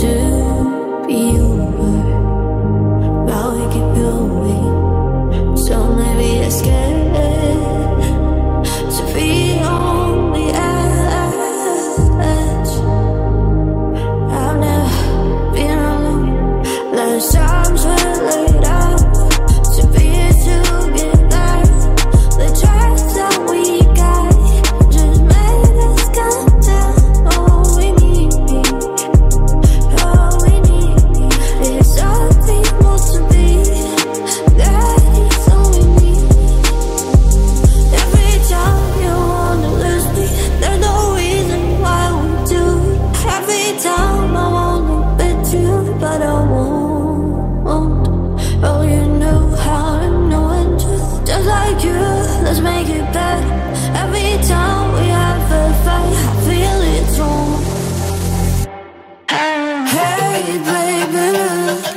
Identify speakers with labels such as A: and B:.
A: To. baby, baby.